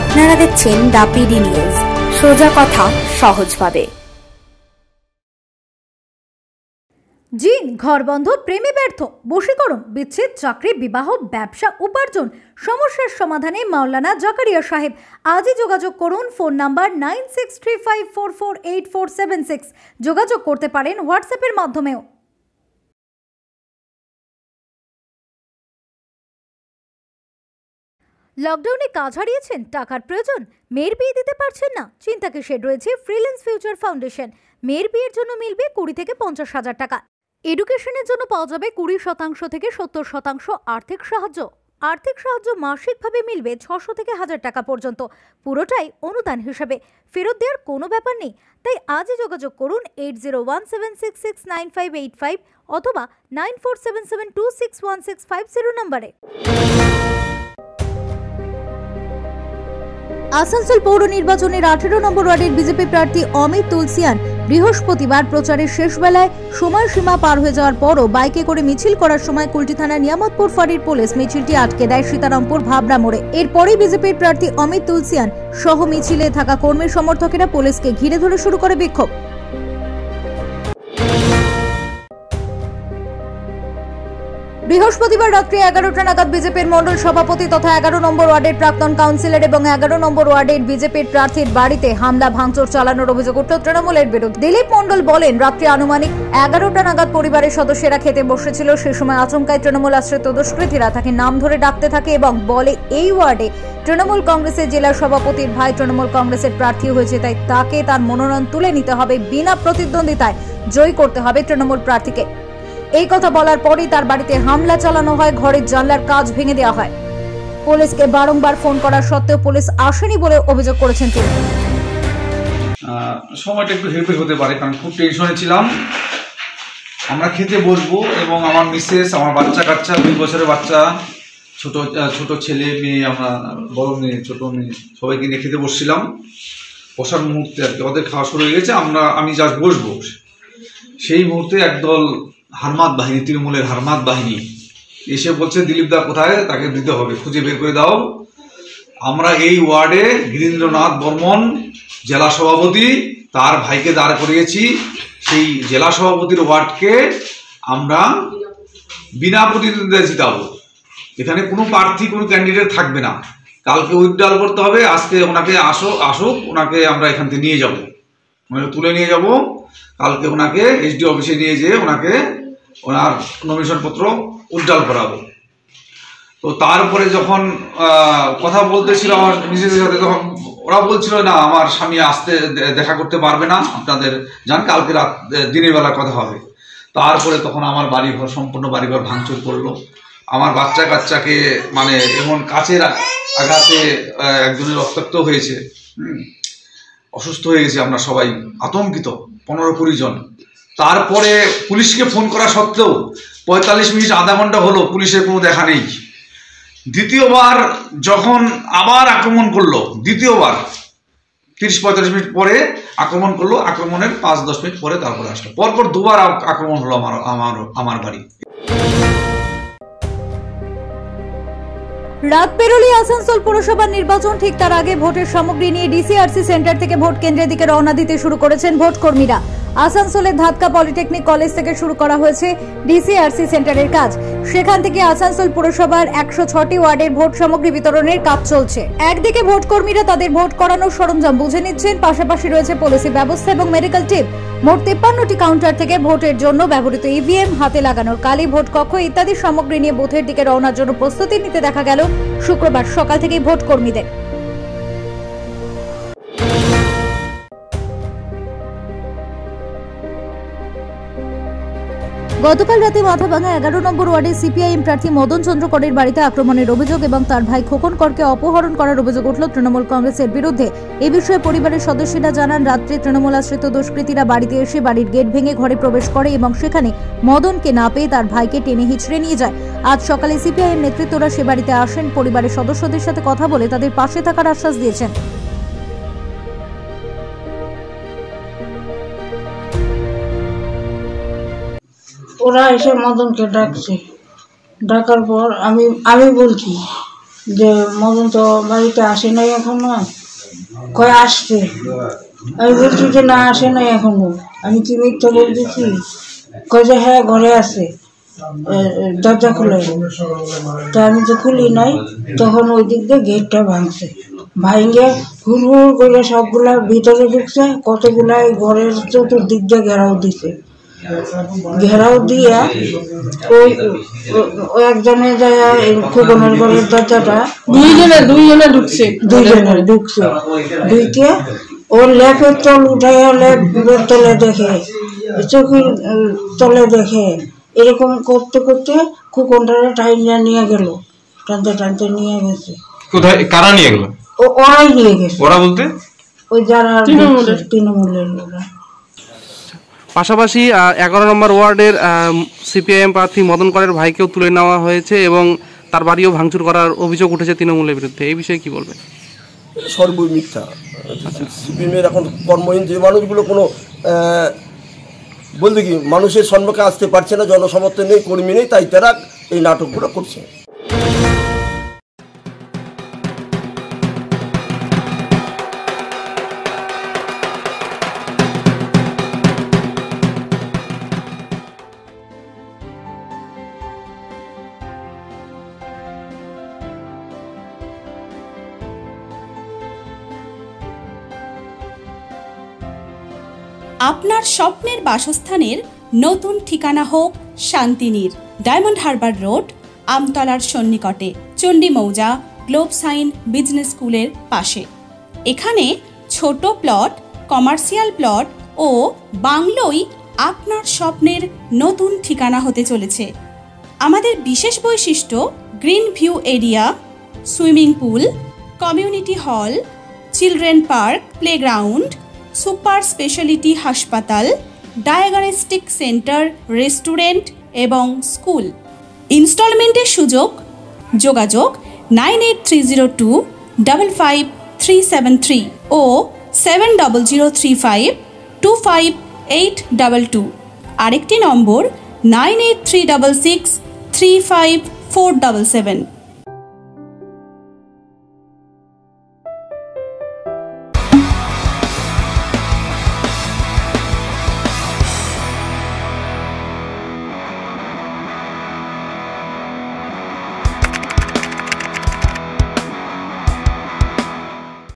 আপনারা দেখছেন the PD news. সোজা কথা সহজভাবে। ঘর বন্ধ, প্রেমে ব্যর্থ। বশীকরণ, বিচ্ছেদ, চাকরি, বিবাহ, ব্যবসা, উপার্জন। সমস্যার সমাধানে মাওলানা জাকারিয়া সাহেব। আজই যোগাযোগ করুন, phone number nine six three five four four eight four seven six. যোগাযোগ করতে পারেন হোয়াটসঅ্যাপের মাধ্যমেও। লকডাউনে কাজ হারিয়েছেন, টাকার প্রয়োজন, মেয়ের বিয়ে দিতে পারছেন না। চিন্তা কিসের রয়েছে ফ্রিল্যান্স ফিউচার ফাউন্ডেশন মেয়ের বিয়ের জন্য মিলবে কুড়ি থেকে পঞ্চাশ হাজার টাকা। এডুকেশনের জন্য পাওয়া যাবে কুড়ি শতাংশ থেকে সত্তর শতাংশ আর্থিক সাহায্য। আর্থিক সাহায্য মাসিকভাবে মিলবে ছশো থেকে হাজার টাকা পর্যন্ত। পুরোটাই অনুদান হিসাবে। ফেরত দেওয়ার কোনো ব্যাপার নেই। তাই আজই যোগাযোগ করুন eight zero one seven six six nine five eight five অথবা nine four seven seven two six one six five zero নম্বরে। আসানসোল পৌর নির্বাচনের আঠেরো নম্বর ওয়ার্ডের বিজেপি প্রার্থী অমিত তুলসিয়ান বৃহস্পতিবার প্রচারের শেষ বেলায় সময়সীমা পার হয়ে যাওয়ার পরও বাইকে করে মিছিল করার সময় কুলটি থানার নিয়ামতপুর ফাঁড়ির পুলিশ মিছিলটি আটকে দেয় সীতারামপুর ভাবরা মোড়ে। এরপরেই বিজেপির প্রার্থী অমিত তুলসিয়ান সহ মিছিলে থাকা কর্মী সমর্থকেরা পুলিশকে ঘিরে ধরে শুরু করে বিক্ষোভ। বৃহস্পতিবার রাত্রি এগারোটা নাগাদ বিজেপির মন্ডল সভাপতি তথা এগারো নম্বর ওয়ার্ডের প্রাক্তন কাউন্সিলর এবং এগারো নম্বর ওয়ার্ডের বিজেপির প্রার্থীর বাড়িতে হামলা, ভাঙচুর চালানোর অভিযোগ উঠল তৃণমূলের বিরুদ্ধে। দিলীপ মন্ডল বলেন, রাত্রি আনুমানিক এগারোটা নাগাদ পরিবারের সদস্যরা খেতে বসেছিল। সে সময় আচমকায় তৃণমূল আশ্রিত দুষ্কৃতীরা তাকে নাম ধরে ডাকতে থাকে এবং বলে, এই ওয়ার্ডে তৃণমূল কংগ্রেসের জেলা সভাপতির ভাই তৃণমূল কংগ্রেসের প্রার্থী হয়েছে, তাই তাকে তার মনোনয়ন তুলে নিতে হবে। বিনা প্রতিদ্বন্দ্বিতায় জয়ী করতে হবে তৃণমূল প্রার্থীকে। এই কথা বলার পরই তার বাড়িতে হামলা চালানো হয়, ঘরের জানলার কাজ ভেঙে দেওয়া হয়। পুলিশকে বারংবার ফোন করা সত্ত্বেও পুলিশ আসেনি বলে অভিযোগ করেছেন তিনি। সময়টা একটু হেরফের হতে পারে, কারণ খুব টেনশনে ছিলাম। আমরা খেতে বসবো এবং আমার মিসেস, আমার বাচ্চা কাচ্চা, দুই বছরের বাচ্চা, ছোট ছোট ছেলে, মেয়ে, আমরা বড় মেয়ে, ছোটো মেয়ে, সবাইকে নিয়ে খেতে বসছিলাম। বসার মুহূর্তে আর কি, ওদের খাওয়া শুরু হয়ে গেছে, আমরা, আমি জাস্ট বসবো। সেই মুহূর্তে একদল হারমাত বাহিনী, তৃণমূলের হারমাত বাহিনী। এসে বলছে দিলীপ দা কোথায়? তাকে দিতে হবে, খুঁজে বের করে দাও। আমরা এই ওয়ার্ডে গিরীন্দ্রনাথ বর্মন, জেলা সভাপতি, তার ভাইকে দাঁড় করিয়েছি। সেই জেলা সভাপতির ওয়ার্ডকে আমরা বিনা প্রতিদ্বন্দ্বিতা জিতাবো এখানে কোনো প্রার্থী, কোনো ক্যান্ডিডেট থাকবে না। কালকে উইথড্রল করতে হবে, আজকে ওনাকে আসো, আসুক, ওনাকে আমরা এখান থেকে নিয়ে যাব। ওনাকে তুলে নিয়ে যাব। কালকে ওনাকে এসডি অফিসে নিয়ে যেয়ে ওনাকে ওনার নমিনেশন পত্র উজ্জ্বল করাবো। তো তারপরে যখন কথা বলতেছিল আমার মিসেসের সাথে, তখন ওরা বলছিল, না, আমার স্বামী আসতে দেখা করতে পারবে না, আপনাদের যান, কালকে রাত দিনের বেলা কথা হবে। তারপরে তখন আমার বাড়িঘর, সম্পূর্ণ বাড়িঘর ভাঙচুর করল। আমার বাচ্চা কাচ্চাকে মানে এমন কাছের আঘাতে একজনের রক্তাক্ত হয়েছে। অসুস্থ হয়ে গেছে আমরা সবাই, আতঙ্কিত, পনেরো কুড়ি জন। তারপরে পুলিশকে ফোন করা সত্ত্বেও পঁয়তাল্লিশ মিনিট, আধা ঘণ্টা হলো পুলিশের কোনো দেখা নেই। দ্বিতীয়বার যখন আবার আক্রমণ করল, দ্বিতীয়বার তিরিশ পঁয়তাল্লিশ মিনিট পরে আক্রমণ করল, আক্রমণের পাঁচ, দশ মিনিট পরে তারপরে আসলো। পরপর দুবার আক্রমণ হলো আমার আমার আমার বাড়ি। রাত আসানসোল পুরসভার নির্বাচন, ঠিক তার আগে ভোটের সামগ্রী নিয়ে ডিসিআরসি সেন্টার থেকে ভোট কেন্দ্রের দিকে রওনা দিতে শুরু করেছেন ভোট কর্মীরা আসানসোলের ধাতকা পলিটেকনিক কলেজ থেকে শুরু করা হয়েছে ডিসিআরসি সেন্টারের কাজ। সেখান থেকে আসানসোল পুরসভার একশো ছটি ওয়ার্ডের ভোট সামগ্রী বিতরণের কাজ চলছে। একদিকে ভোট কর্মীরা তাদের ভোট করানোর সরঞ্জাম বুঝে নিচ্ছেন, পাশাপাশি রয়েছে পলিসি ব্যবস্থা এবং মেডিকেল টিম মোট তেপ্পান্নটি কাউন্টার থেকে ভোটের জন্য ব্যবহৃত ইভিএম, হাতে লাগানোর কালি, ভোট কক্ষ ইত্যাদি সামগ্রী নিয়ে বুথের দিকে রওনার জন্য প্রস্তুতি নিতে দেখা গেল শুক্রবার সকাল থেকেই ভোট গতকাল রাতে মাথাভাঙা এগারো নম্বর ওয়ার্ডের সিপিআইএম প্রার্থী মদন চন্দ্র করের বাড়িতে আক্রমণের অভিযোগ এবং তার ভাই খোকন করকে অপহরণ করার অভিযোগ উঠল তৃণমূল কংগ্রেসের বিরুদ্ধে। এ বিষয়ে পরিবারের সদস্যরা জানান, রাত্রে তৃণমূল আশ্রিত দুষ্কৃতীরা বাড়িতে এসে বাড়ির গেট ভেঙে ঘরে প্রবেশ করে এবং সেখানে মদনকে না পেয়ে তার ভাইকে টেনে হিচড়ে নিয়ে যায়। আজ সকালে সিপিআইএম নেতৃত্বরা সে বাড়িতে আসেন, পরিবারের সদস্যদের সাথে কথা বলে তাদের পাশে থাকার আশ্বাস দিয়েছেন। ওরা এসে মদনকে ডাকছে। ডাকার পর আমি আমি বলছি যে, মদন তো বাড়িতে আসে নাই এখনও। কয়, আসছে? আমি বলছি যে, না, আসে নাই এখনও। আমি কি মিথ্যা বলতেছি? কয় যে হ্যাঁ ঘরে আছে। দরজা খুলে। তা আমি তো খুলি নাই, তখন ওই দিক দিয়ে গেটটা ভাঙছে। ভাঙে হুড় হুড় করে সবগুলা ভিতরে ঢুকছে, কতগুলাই ঘরের চতুর্দিক দিয়ে ঘেরাও দিছে। ঘেরাও দিয়া ওই ও- ও একজনে যায় খোকনের ঘরের দরজাটা দুইজনে দুইজনে ঢুকছে। দুইজনে ঢুকছে। ঢুকে ওর লেপের তল উঠাইয়া লেপের তলে দেখে চোখের তলে দেখে এরকম করতে করতে খোকনটারে টাইনিয়া নিয়ে গেল টানতে টানতে নিয়ে গেছে। কোথায়? কারা নিয়ে গেল? ও ওরাই নিয়ে গেছে। ওরা বলতে? ওই যারা তৃণমূলের। লোকরা পাশাপাশি এগারো নম্বর ওয়ার্ডের সিপিআইএম প্রার্থী মদন করের ভাইকেও তুলে নেওয়া হয়েছে এবং তার বাড়িও ভাঙচুর করার অভিযোগ উঠেছে তৃণমূলের বিরুদ্ধে। এই বিষয়ে কি বলবেন? সর্বই মিথ্যা। সিপিএমের এখন কর্মহীন যে মানুষগুলো কোনো বলতে কি, মানুষের সম্মুখে আসতে পারছে না, জনসমর্থন নেই, কর্মী নেই, তাই তারা এই নাটকগুলো করছে। আপনার স্বপ্নের বাসস্থানের নতুন ঠিকানা হোক শান্তিনীর। ডায়মন্ড হারবার রোড, আমতলার সন্নিকটে, চণ্ডী মৌজা, গ্লোব সাইন বিজনেস স্কুলের পাশে। এখানে ছোট প্লট, কমার্শিয়াল প্লট ও বাংলোই আপনার স্বপ্নের নতুন ঠিকানা হতে চলেছে। আমাদের বিশেষ বৈশিষ্ট্য, green view area, swimming pool, community hall, children park, playground super speciality হাসপাতাল, ডায়াগনস্টিক সেন্টার, রেস্টুরেন্ট এবং স্কুল। ইনস্টলমেন্টের সুযোগ, যোগাযোগ nine eight three zero two double five three seven three ও seven double zero three five two five eight double two. আরেকটি নম্বর nine eight three double six three five four double seven.